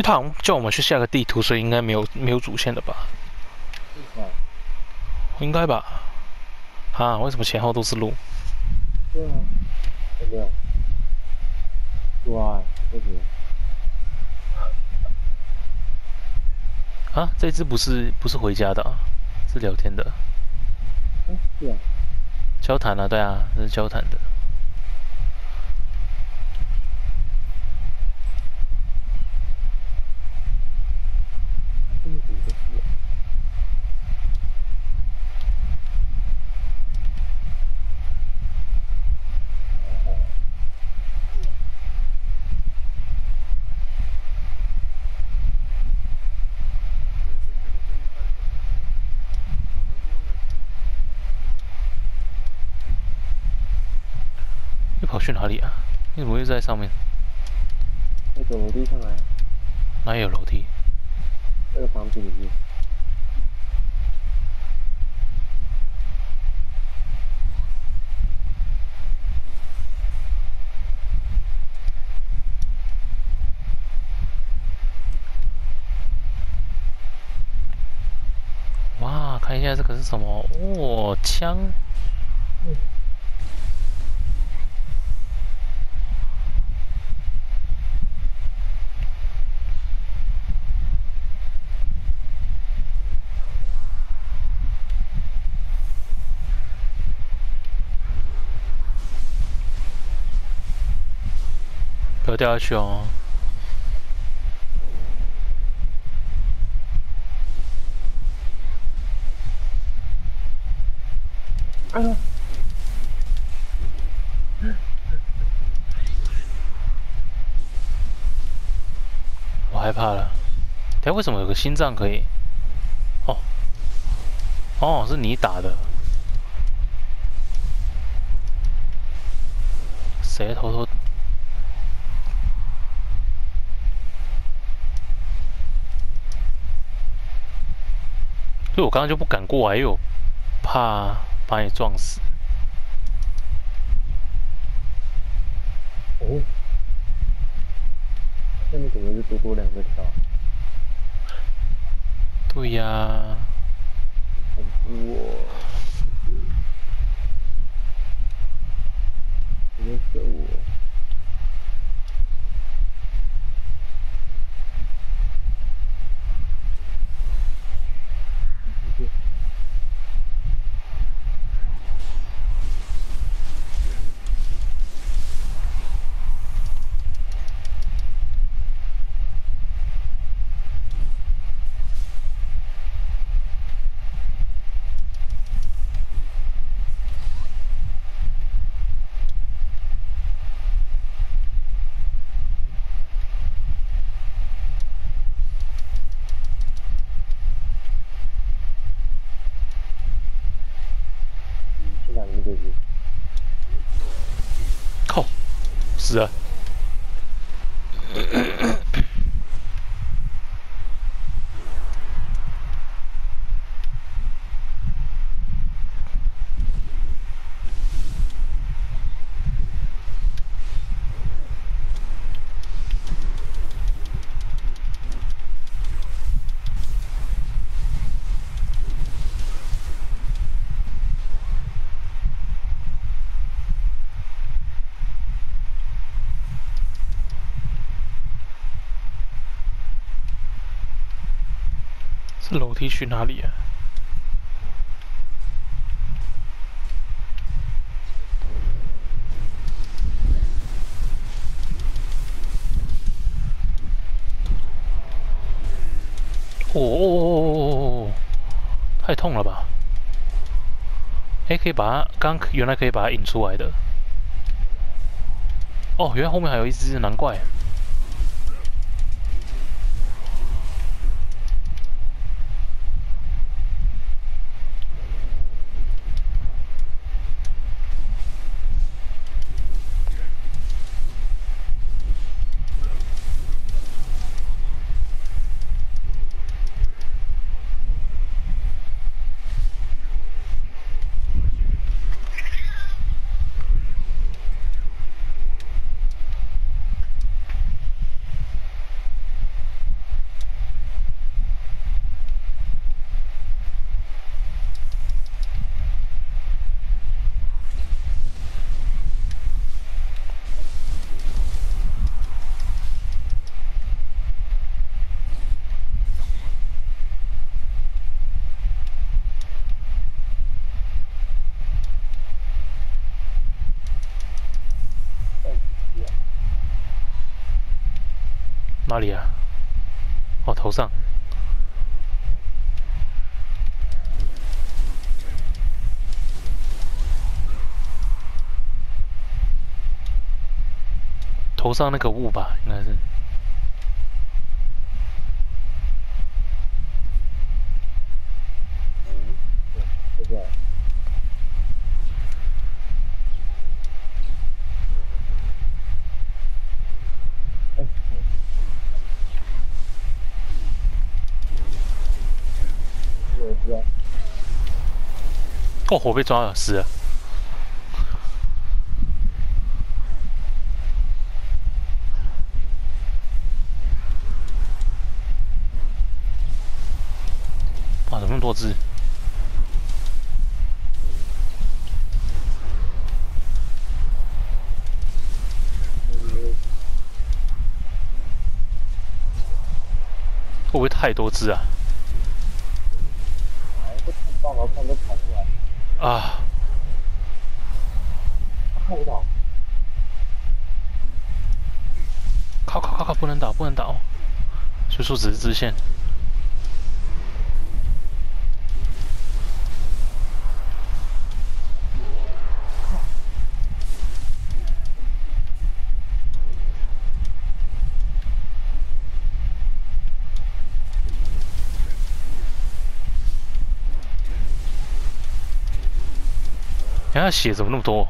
为他好像叫我们去下个地图，所以应该没有没有主线的吧？应该吧？啊，为什么前后都是路？对啊，对不对？哇，为什么？啊，这只不是不是回家的、啊，是聊天的，啊，交谈啊，对啊，这是交谈的。这么几个是啊。又跑去哪里啊？你怎么又在上面？那走楼梯上来，哪有楼梯？那个房子里面。哇，看一下这个是什么？哦，枪。不掉下去哦！哎呀，我害怕了。哎，为什么有个心脏可以？哦，哦，是你打的。所以我刚刚就不敢过来，因为我怕把你撞死。哦，那你怎么就多多两个条？对呀、恐怖哦！直接射我！嗯，去哪里那个是？靠，死了！可以去哪里啊？哦哦哦哦哦哦！太痛了吧！哎，可以把它，刚原来可以把它引出来的。哦，原来后面还有一只，难怪。里啊？哦，头上。头上那个雾吧，应该是。嗯，对，这个。哎，我也知道。哦，我被抓了，死了。哇，怎么那么多只？会不会太多只啊？哎，都看不到，然后看都跑出来，啊，看不到。靠靠靠靠，不能倒，不能倒。所以说只是支线。看他血怎么那么多？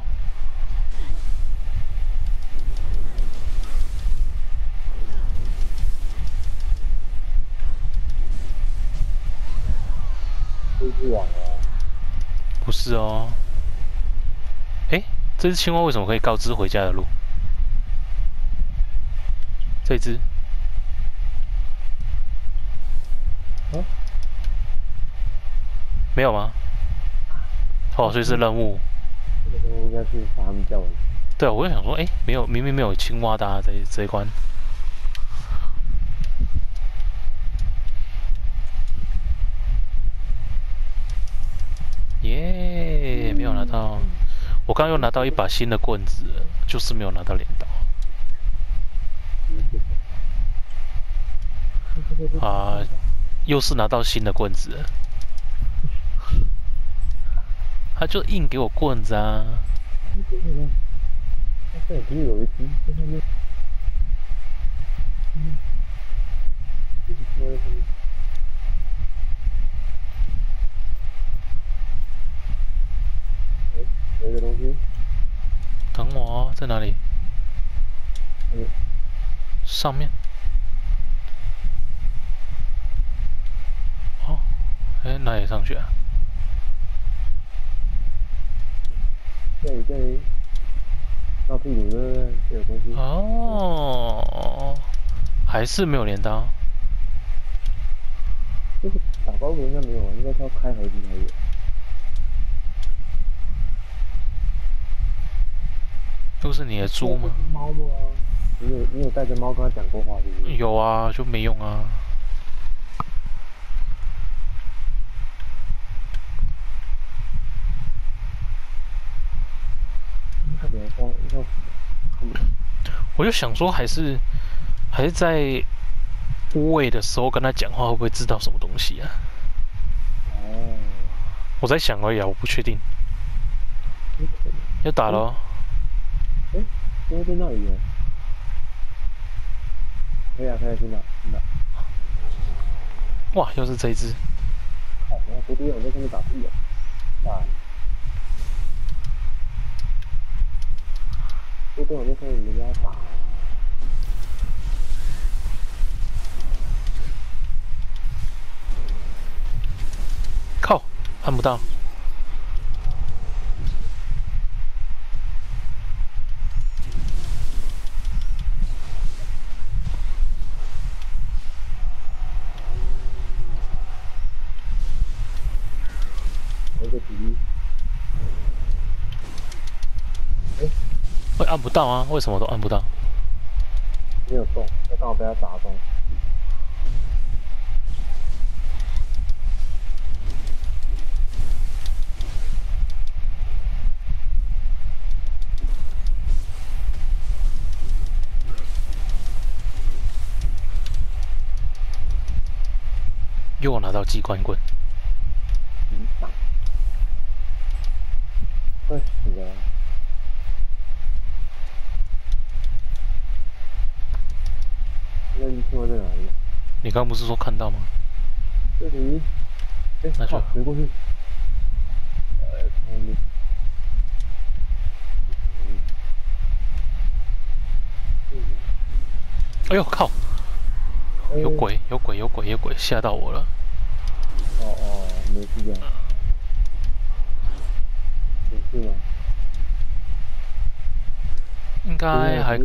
不是哦。哎，这只青蛙为什么可以告知回家的路？这只？嗯？没有吗？哦，所以是任务。这个任务应该是把他们叫回去。对啊，我就想说，哎，没有，明明没有青蛙的啊，这这一关。耶，没有拿到。我刚又拿到一把新的棍子，就是没有拿到镰刀。啊，又是拿到新的棍子。他就硬给我棍子啊！等一下，等一下，他这里有一只在上面？嗯，等我哦，在哪里？上面。哦，哎，哪里上去啊？这里这里，绕屁股的这有东西。哦，还是没有镰刀。就是打包盒应该没有啊，应该是要开盒子才有。都是你的猪吗？猫吗？你有你有带着猫跟他讲过话是不是？有啊，就没用啊。看起来像像我就想说，还是还是在无尾的时候跟他讲话，会不会知道什么东西啊？哦，我在想而已啊，我不确定。要打了哦，哎，应该在那里耶。可以啊，可以，听到，听到。哇，又是这一只。好，然后多多人在上面打屁啊！打。多多人在上面人家打。靠，按不到。按不到啊，为什么都按不到？没有动，要刚好被他打中。又拿到机关棍，会死啊。那你听我在哪里？你刚不是说看到吗？这里，哎，靠，回过去。哎呦靠！有哎鬼，有鬼，有鬼，有鬼，吓到我了。哦哦，没事的。没事吗？应该还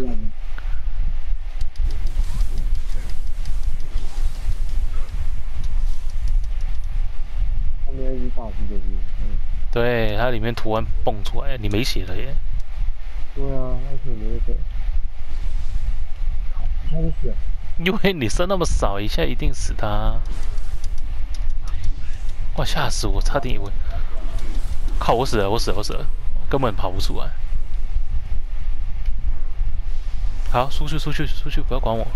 大只的是，嗯，对，它里面突然蹦出来，你没血了耶。对啊，而且没那个，靠，一下就死。因为你剩那么少，一下一定死他。哇，吓死我，差点以为，靠，我死了，我死了，我死了，根本跑不出来。好，出去，出去，出去，不要管我。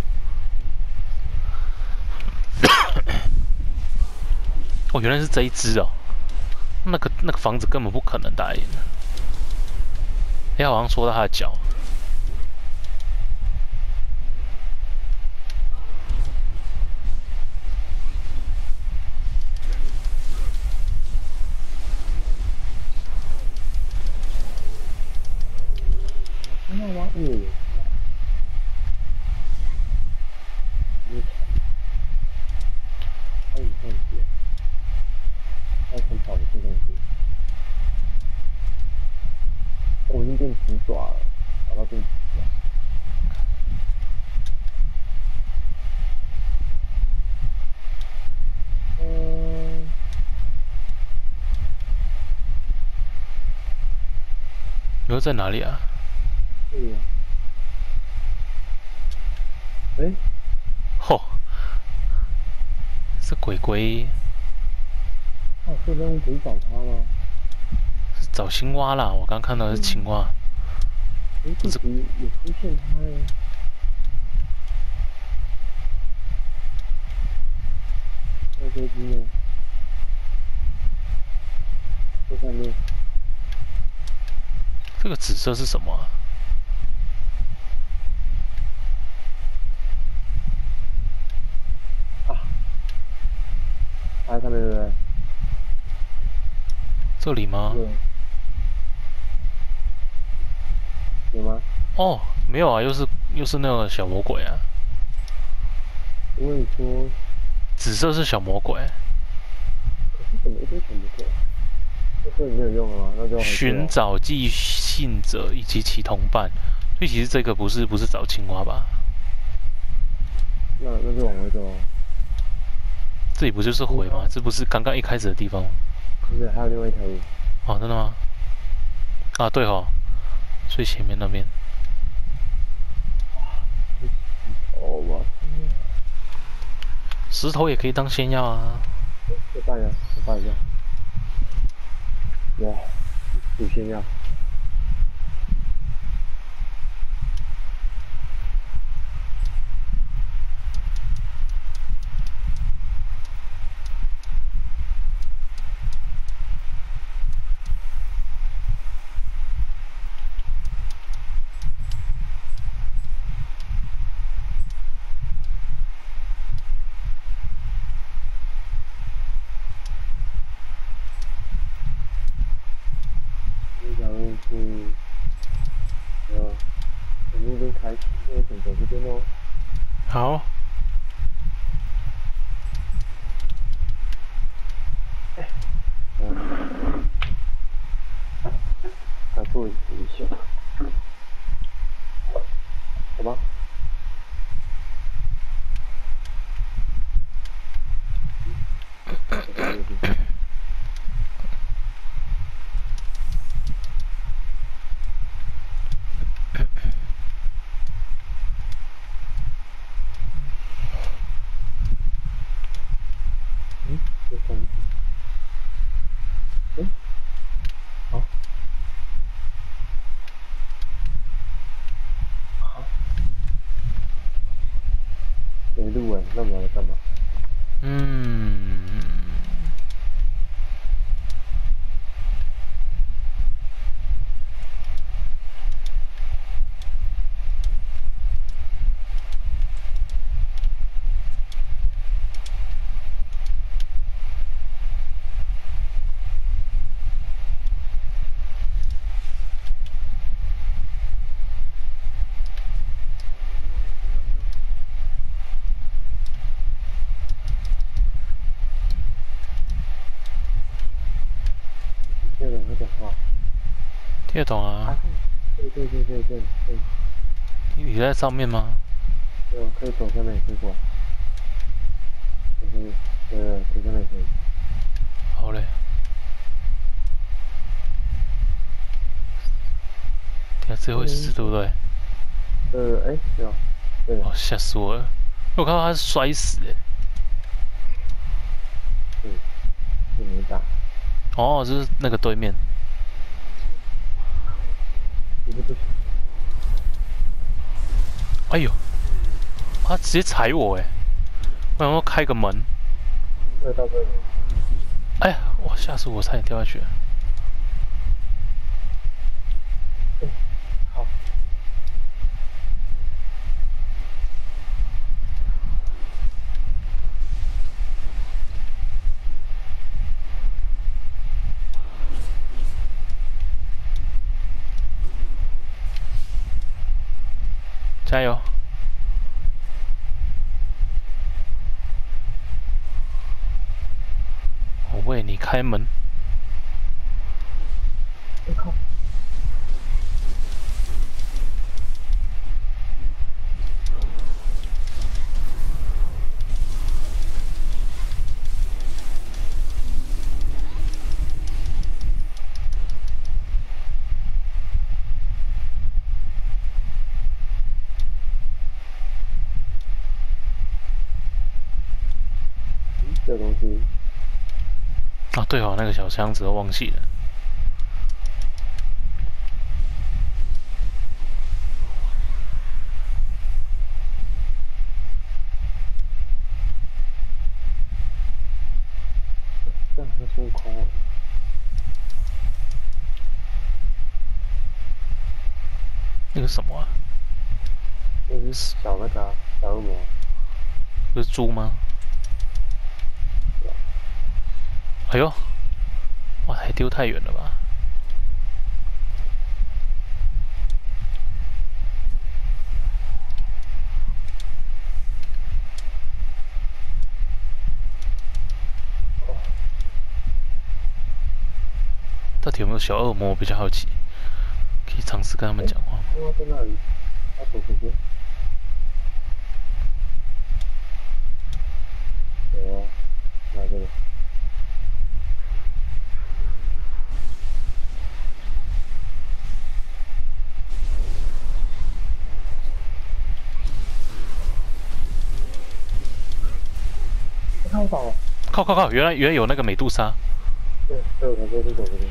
哦，原来是这一只哦。那个那个房子根本不可能打赢的。哎，好像说到他的脚。真的吗？嗯。有惨。他有上去。他从跑的地方去。我已经变直爪了，跑到变直爪。嗯。你说在哪里啊？对呀。哎，吼、是鬼鬼，啊，这任务不是找他吗？是找青蛙啦。我刚看到的是青蛙。哎，这局有出现他哎。在飞机呢，在上面。这个紫色是什么啊、啊，他在上面对不对？这里吗？对。有吗？哦，没有啊，又是又是那个小魔鬼啊。我跟你说，紫色是小魔鬼，可是怎么一堆小魔鬼？这这没有用啊？那就寻了找寄信者以及其同伴。所以其实这个不是不是找青蛙吧？那那就往回走哦。这里不就是回吗？这不是刚刚一开始的地方吗？不是，还有另外一条路。哦，真的吗？啊，对哦，最前面那边。哦，我！石头也可以当仙药啊。我带呀，我带一下。哇，有仙药。这条路是，呃，从那边开始，那个选择这边哦。好，嗯，还不如一下，好吧？嗯，这三个，嗯，好，好，没录哎，那我们要干嘛？嗯，这个会讲话。听得懂啊？对对对对对对，你你在上面吗？对，可以走下面也可以过来。就是，对，走下面也可以。好嘞。等下最后一次对不对？呃，哎，对啊，对哦，吓死我了！我看到他是摔死诶。对，是你打，哦，就是那个对面。其实不行。哎呦，他直接踩我哎！我想说开个门，哎呀，我，吓死我，差点掉下去了。好，加油！我为你开门。我靠，嗯这东西啊，对哦，那个小箱子都忘记了。这是孙悟空哦。那个什么啊？那是小那个啊小恶魔，不是猪吗？哎呦，丢太远了吧？到底有没有小恶魔？我比较好奇，可以尝试跟他们讲话吗？在那里，他走出去。有啊，哪个？看到了，靠靠靠！原来原来有那个美杜莎，对，对，我才说是走这边。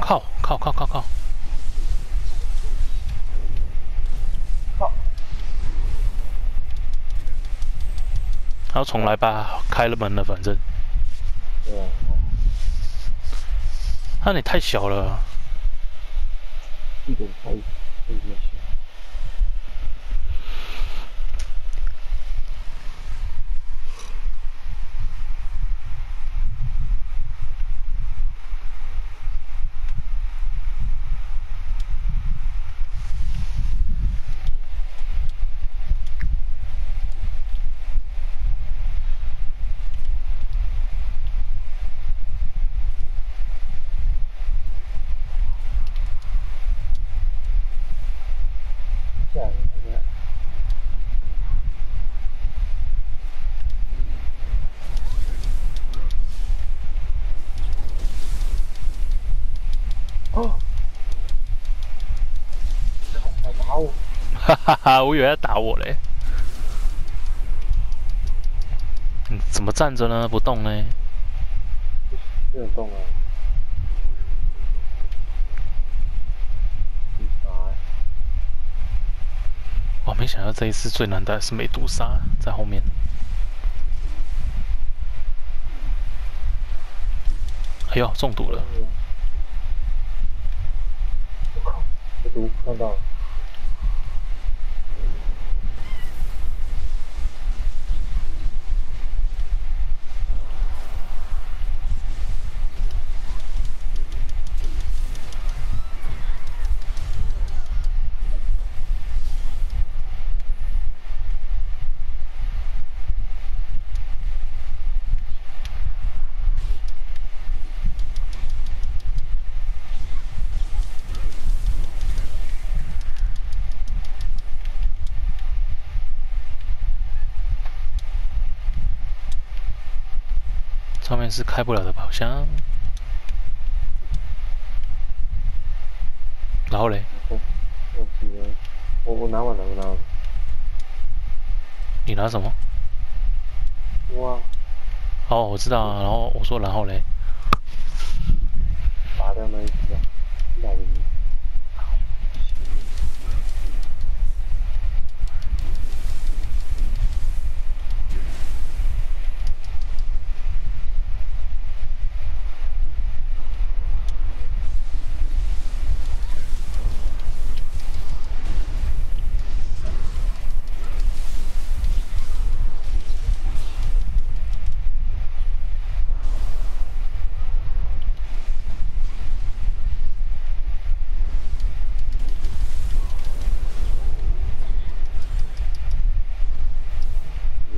靠靠靠靠靠！靠！然后重来吧，开了门了，反正。对啊，那你太小了，一点开，一点小。下来，看看。哦，来打我！哈哈哈！我以为要打我嘞。嗯，怎么站着呢？不动呢？这种动啊！你啥？哇，没没想到这一次最难的是美杜莎在后面。哎呦，中毒了！我靠，这毒看到了。上面是开不了的宝箱，然后嘞，我我拿完了，我拿完了。你拿什么？哇，哦，我知道啊。然后我说，然后嘞，拔掉那一只啊，大鱼。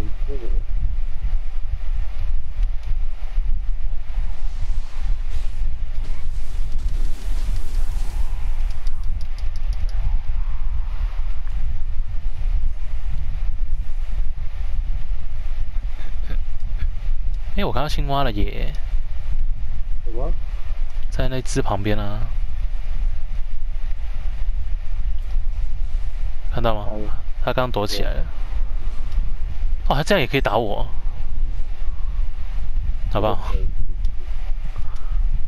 嗯，这个。哎，我看到青蛙了耶，什么？在那只旁边啊，看到吗？他刚躲起来了。哦，他这样也可以打我，好不好？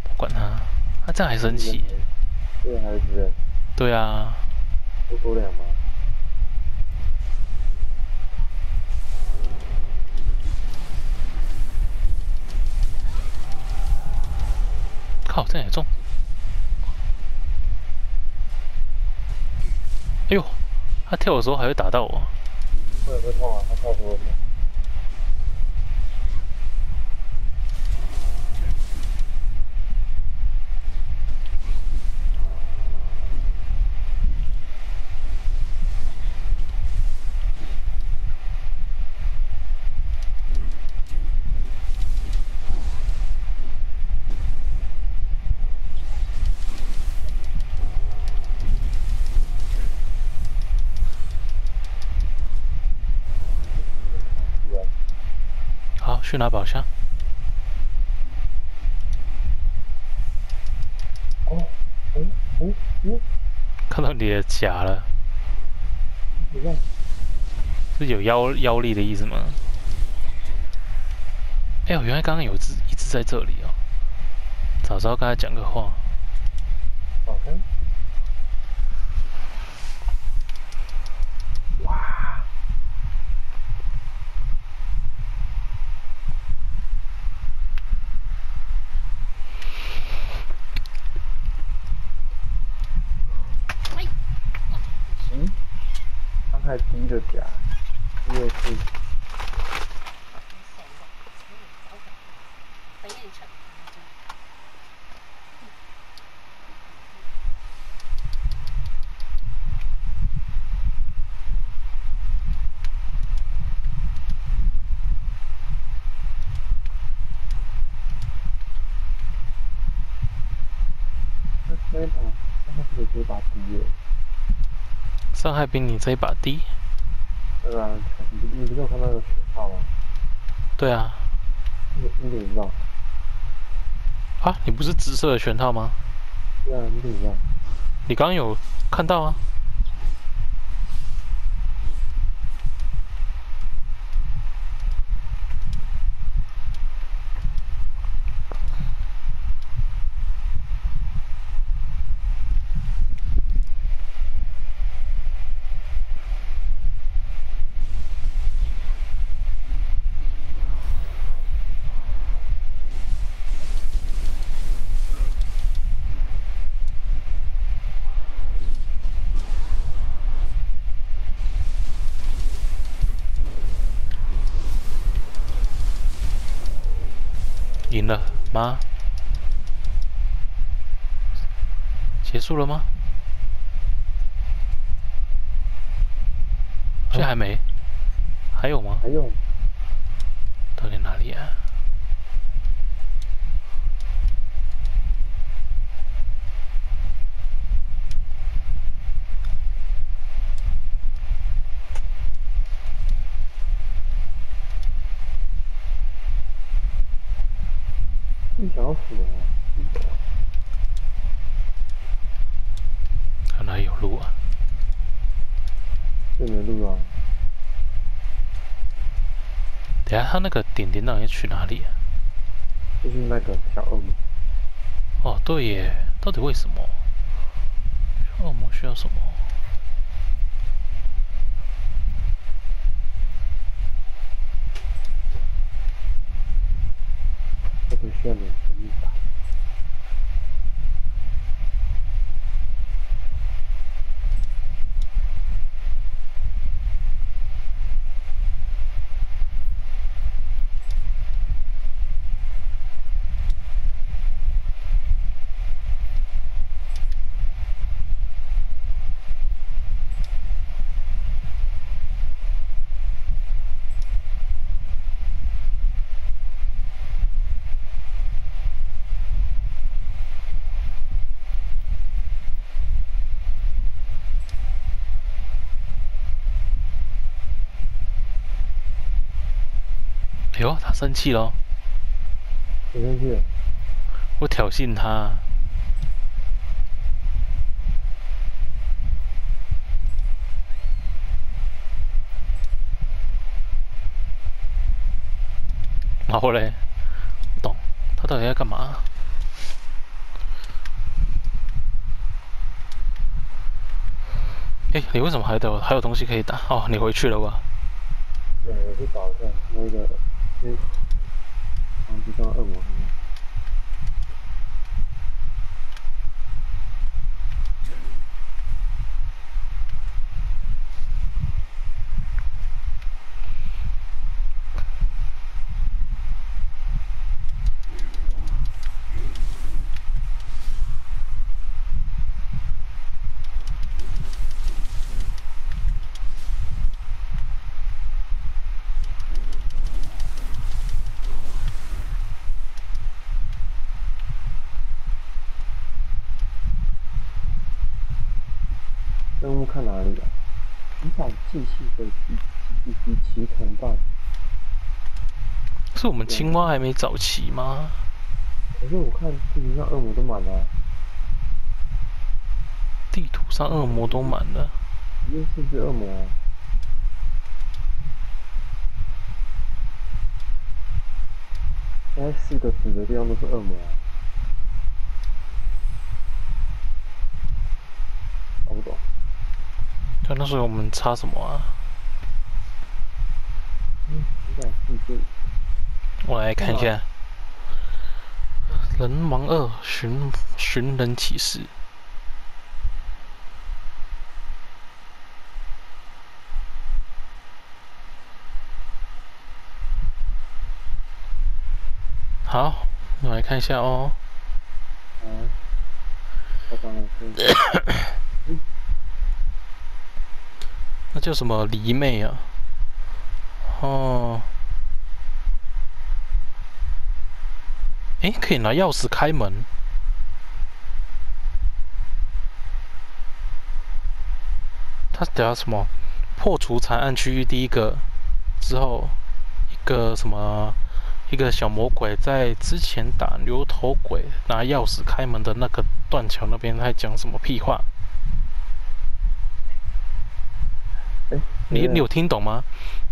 不管他，他这样还生气。这还是，对啊，多多两吗？这也中。哎呦，他跳的时候还会打到我。会会痛啊，他跳的时候去拿宝箱。哦，哦，哦，哦，看到你的甲了？是有妖妖力的意思吗？哎呦，原来刚刚有只一只在这里哦。早知道跟他讲个话。好看。哇！嗯，伤害低的甲，因为是等一下，那这一把，那这个这一把低耶。伤害比你这一把低。对啊，你你不是有看到那个血号吗？对啊，你你怎么知道？啊，你不是紫色的全套吗？对啊，你怎么知道？你刚刚有看到啊？了吗？结束了吗？这还没，还有吗？还有，到底哪里啊？你想要死啊？看哪里有路啊？这没路啊？等下他那个点点到底去哪里啊？就是那个小恶魔，哦，对耶，到底为什么？恶魔需要什么？这个需要你生命吧？哎呦，他生气喽，谁生气了？我挑衅他。然后嘞，不懂他到底在干嘛？哎，你为什么还有还有东西可以打？哦，你回去了吧？对，我去找一下那个，先，忘记叫恶魔是吗？任务看哪里啊？继续的及及及其同伴。是我们青蛙还没找齐吗？可是我看地图上恶魔都满了、啊，地图上恶魔都满了，一定是只恶魔、啊。现在四个死的地方都是恶魔、啊。搞不懂。对，那时候我们差什么啊？我来看一下，《人王二寻寻人启事》。好，我来看一下哦。啊。那叫什么狸妹啊？哦。诶，可以拿钥匙开门。他讲什么？破除残案区域第一个之后，一个什么？一个小魔鬼在之前打牛头鬼拿钥匙开门的那个断桥那边，在讲什么屁话？你你有听懂吗？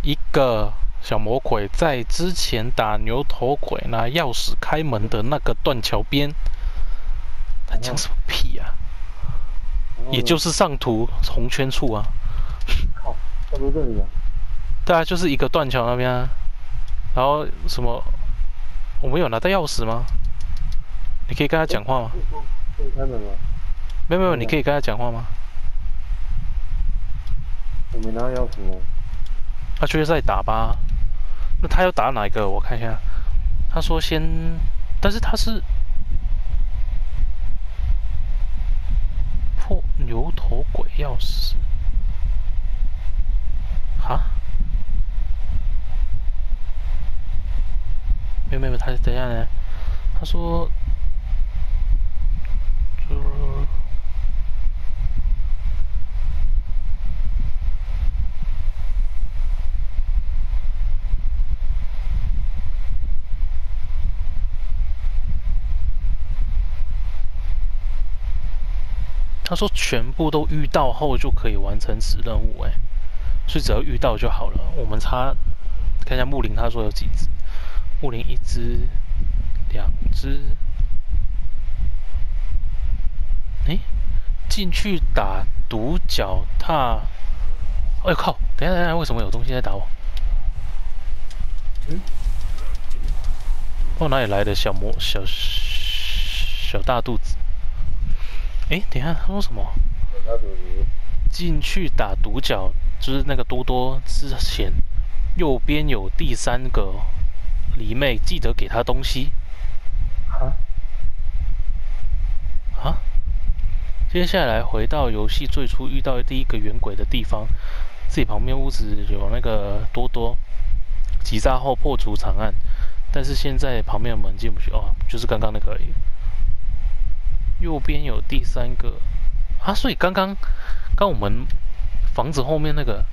一个小魔鬼在之前打牛头鬼拿钥匙开门的那个断桥边，他讲什么屁呀、也就是上图红圈处啊。靠，差不多这里啊。对啊，就是一个断桥那边啊。然后什么？我们有拿到钥匙吗？你可以跟他讲话吗？可以开门吗？没有没有，你可以跟他讲话吗？我没拿钥匙。他就是在打吧？那他要打哪一个？我看一下。他说先但是他是破牛头鬼钥匙，啊？没有没有，他等一下呢，他说，呃。他说全部都遇到后就可以完成此任务，哎，所以只要遇到就好了。我们差看一下木林，他说有几只？木林一只，两只。哎，进去打独角踏。哎靠！等下等下，为什么有东西在打我？嗯？我哪里来的小魔小小大肚子？哎，等下，他说什么？进去打独角，就是那个多多之前，右边有第三个狸妹，记得给他东西。啊？啊？接下来回到游戏最初遇到第一个圆轨的地方，自己旁边屋子有那个多多，击杀后破除长案，但是现在旁边的门进不去哦，就是刚刚那个而已。右边有第三个啊，所以刚刚刚我们房子后面那个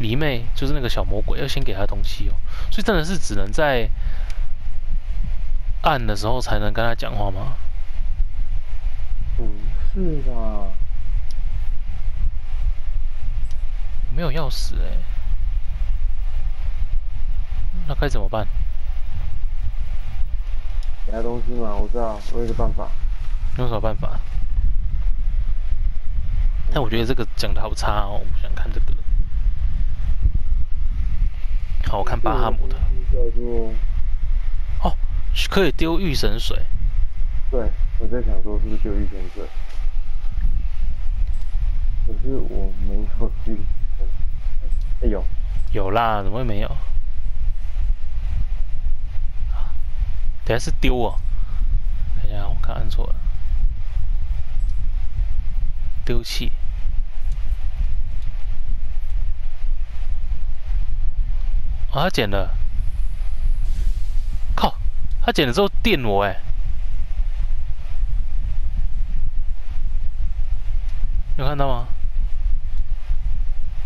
狸妹就是那个小魔鬼，要先给他东西哦，所以真的是只能在暗的时候才能跟他讲话吗？不是吧？没有钥匙哎，那该怎么办？给他东西嘛，我知道，我有个办法。用什么办法？但我觉得这个讲的好差哦，我不想看这个。好，我看巴哈姆的。哦，可以丢御神水。对，我在想说是不是丢御神水？可是我没有去。哎有，有啦，怎么会没有？等下是丢哦。等下，我看按错了。丢弃！啊，他捡了！靠，他捡了之后电我哎！有看到吗？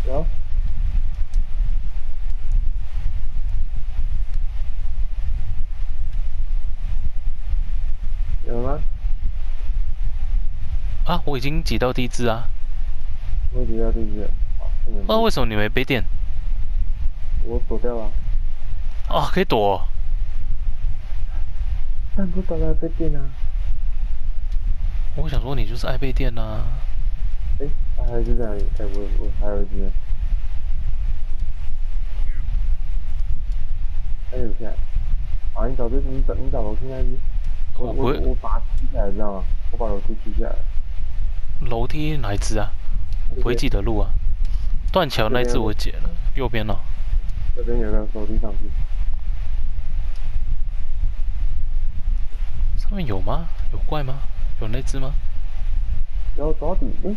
有吗？啊，我已经挤到第一只啊！我挤到第一只。那为什么你没被电？我躲掉了。哦，可以躲。但不躲还被电啊！我想说你就是爱被电呐。哎，还有一只在哪里？哎，我我还有一只。还有谁？啊，你找这你找你找楼梯那只。我我我把它踢下来，知道吗？我把楼梯踢下来。楼梯哪一只啊？我不会记得路啊。断桥那只我解了，右边呢？这边有个楼梯上去。上面有吗？有怪吗？有那只吗？有到底？哎，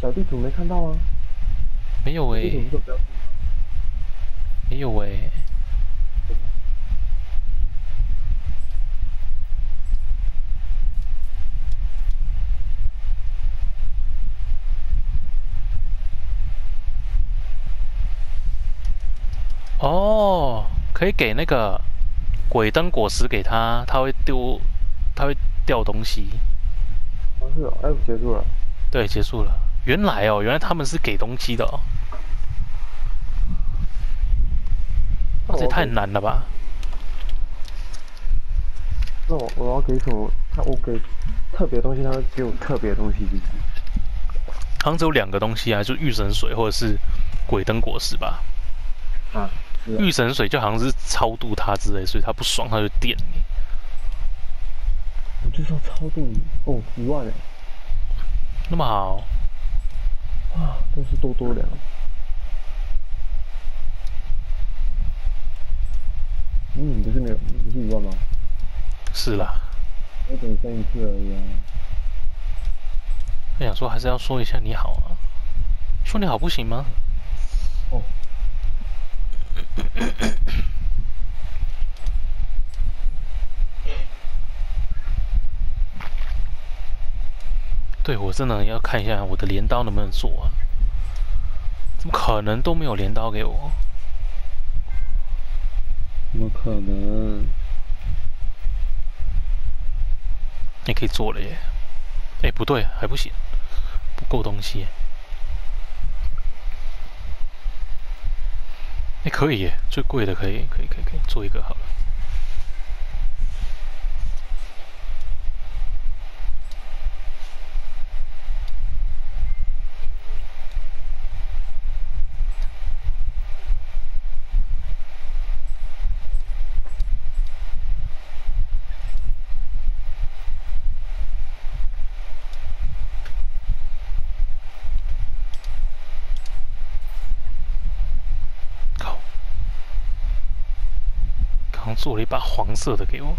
小地图没看到啊？没有哎。没有哎。哦，可以给那个鬼灯果实给他，他会丢，他会掉东西。哦是哦，哎，结束了。对，结束了。原来哦，原来他们是给东西的哦。这也太难了吧？那我我要给什么？他我给特别东西，他会给我特别东西，就是。好像只有两个东西啊，就御神水或者是鬼灯果实吧。啊。御神水就好像是超度他之类，所以他不爽他就电你。我就说超度你哦，一万哎，那么好啊，都是多多粮。嗯，不是没有，不是一万吗？是是啦。我只剩一次而已啊。我想说，还是要说一下你好啊。说你好不行吗？哦。对，我真的要看一下我的镰刀能不能做啊。怎么可能都没有镰刀给我？怎么可能？你可以做了耶！哎，不对，还不行，不够东西。哎，可以耶，最贵的可以，可以，可以，可以做一个好了。做了一把黄色的给我。